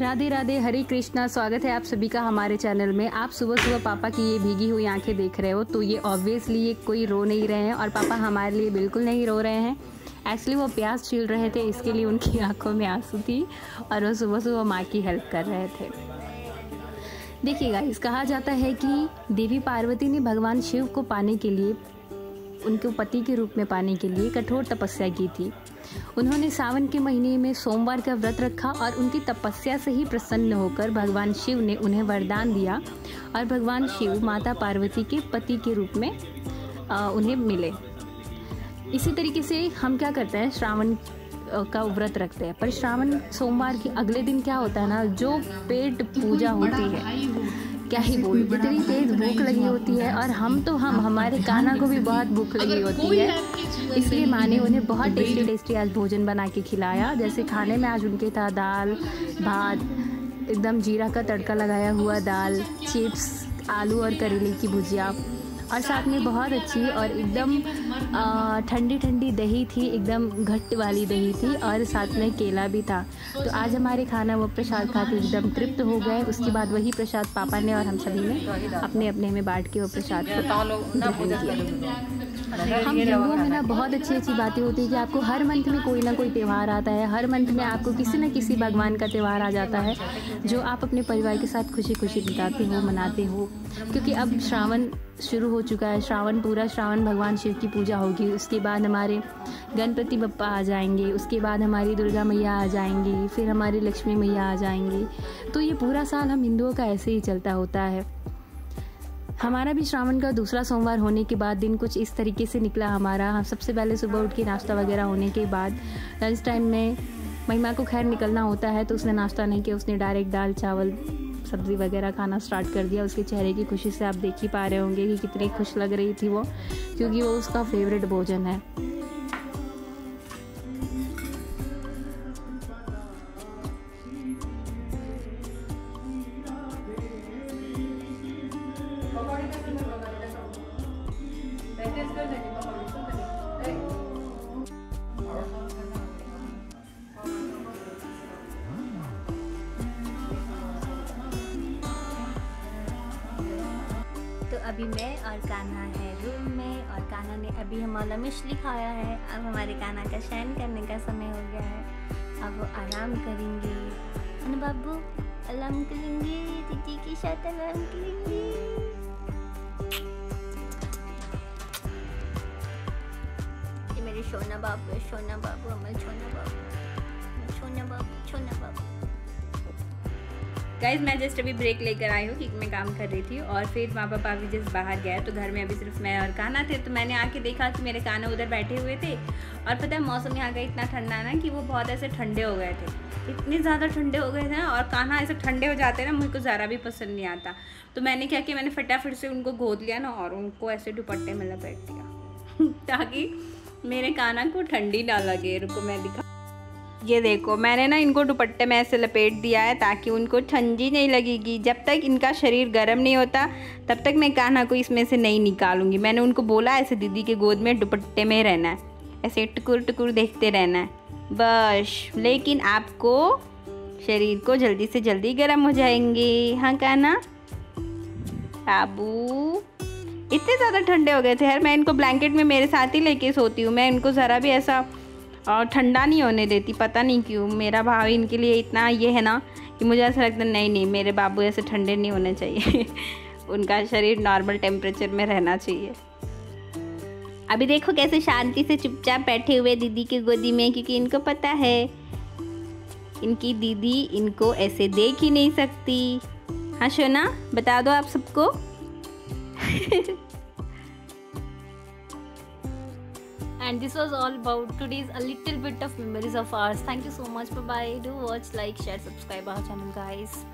राधे राधे, हरे कृष्णा, स्वागत है आप सभी का हमारे चैनल में। आप सुबह सुबह पापा की ये भीगी हुई आँखें देख रहे हो तो ये ऑब्वियसली ये कोई रो नहीं रहे हैं और पापा हमारे लिए बिल्कुल नहीं रो रहे हैं। एक्चुअली वो प्यास छील रहे थे, इसके लिए उनकी आँखों में आँसू थी और वो सुबह सुबह माँ की हेल्प कर रहे थे। देखिएगा इस कहा जाता है कि देवी पार्वती ने भगवान शिव को पाने के लिए उनके पति के रूप में पाने के लिए कठोर तपस्या की थी। उन्होंने सावन के महीने में सोमवार का व्रत रखा और उनकी तपस्या से ही प्रसन्न होकर भगवान शिव ने उन्हें वरदान दिया और भगवान शिव माता पार्वती के पति के रूप में उन्हें मिले। इसी तरीके से हम क्या करते हैं? श्रावण का व्रत रखते हैं। पर श्रावण सोमवार के अगले दिन क्या होता है ना, जो पेट पूजा होती है क्या ही बोल? इतनी तेज भूख लगी होती है और हम तो हम हमारे काना को भी बहुत भूख लगी होती है। इसलिए माँ ने उन्हें बहुत टेस्टी टेस्टी आज भोजन बना के खिलाया। जैसे खाने में आज उनके था दाल भात एकदम जीरा का तड़का लगाया हुआ दाल चिप्स आलू और करेले की भुजिया। और साथ में बहुत अच्छी और एकदम ठंडी ठंडी दही थी, एकदम घट्ट वाली दही थी और साथ में केला भी था। तो आज हमारे खाना वो प्रसाद खा के एकदम तृप्त हो गए। उसके बाद वही प्रसाद पापा ने और हम सभी ने अपने अपने में बांट के वो प्रसाद को किया। हम हिंदुओं में ना बहुत अच्छी अच्छी बातें होती है कि आपको हर मंथ में कोई ना कोई त्यौहार आता है। हर मंथ में आपको किसी न किसी भगवान का त्यौहार आ जाता है, जो आप अपने परिवार के साथ खुशी खुशी बिताते हो, मनाते हो। क्योंकि अब श्रावण शुरू हो चुका है, श्रावण पूरा श्रावण भगवान शिव की पूजा होगी। उसके बाद हमारे गणपति बप्पा आ जाएँगे, उसके बाद हमारी दुर्गा मैया आ जाएँगी, फिर हमारी लक्ष्मी मैया आ जाएँगी। तो ये पूरा साल हम हिंदुओं का ऐसे ही चलता होता है। हमारा भी श्रावण का दूसरा सोमवार होने के बाद दिन कुछ इस तरीके से निकला हमारा। हम सबसे पहले सुबह उठ के नाश्ता वगैरह होने के बाद लंच टाइम में महिमा को खैर निकलना होता है तो उसने नाश्ता नहीं किया, उसने डायरेक्ट दाल, चावल, सब्ज़ी वगैरह खाना स्टार्ट कर दिया। उसके चेहरे की खुशी से आप देख ही पा रहे होंगे कि कितनी खुश लग रही थी वो, क्योंकि वो उसका फेवरेट भोजन है। अभी मैं और कान्हा है रूम में और कान्हा ने अभी हमारा मिश्री खाया है। अब हमारे कान्हा का शैन करने का समय हो गया है। अब वो आराम करेंगे। बाबू आराम करेंगे, दीदी के साथ आराम करेंगे। ये मेरे सोना बाबू सोना बाबू हमारे सोना बाबू। गाइज़ मैं जस्ट अभी ब्रेक लेकर आई हूँ क्योंकि मैं काम कर रही थी और फिर माँ पापा अभी जस्ट बाहर गए तो घर में अभी सिर्फ़ मैं और काना थे तो मैंने आके देखा कि मेरे काना उधर बैठे हुए थे और पता है, मौसम यहाँ का इतना ठंडा ना कि वो बहुत ऐसे ठंडे हो गए थे। इतने ज़्यादा ठंडे हो गए थे और काना ऐसे ठंडे हो जाते ना मुझको ज़रा भी पसंद नहीं आता। तो मैंने क्या किया, मैंने फटाफट से उनको गोद लिया ना और उनको ऐसे दुपट्टे में लपेट दिया। ताकि मेरे काना को ठंडी ना लगे, रुको मैं दिखा ये देखो, मैंने ना इनको दुपट्टे में ऐसे लपेट दिया है ताकि उनको ठंडी नहीं लगेगी। जब तक इनका शरीर गर्म नहीं होता, तब तक मैं कान्हा को इसमें से नहीं निकालूँगी। मैंने उनको बोला, ऐसे दीदी के गोद में दुपट्टे में रहना है। ऐसे टुकुर टुकुर देखते रहना है। बस, लेकिन आपको शरीर को जल्दी से जल्दी गर्म हो जाएँगे। हाँ कान्हा? बाबू, इतने ज़्यादा ठंडे हो गए थे। यार, मैं इनको ब्लैंकेट में मेरे साथ ही लेके सोती हूँ। मैं इनको ज़रा भी ऐसा और ठंडा नहीं होने देती, पता नहीं क्यों। मेरा भाव इनके लिए इतना ये है ना कि मुझे ऐसा लगता नहीं नहीं, मेरे बाबू ऐसे ठंडे नहीं होने चाहिए। उनका शरीर नॉर्मल टेम्परेचर में रहना चाहिए। अभी देखो कैसे शांति से चुपचाप बैठे हुए दीदी की गोदी में, क्योंकि इनको पता है, इनकी दीदी इनको ऐसे देख ही नहीं सकती। हाँ शोना, बता दो आप सबको। and this was all about today's a little bit of memories of ours. Thank you so much. Bye bye do watch like share subscribe our channel guys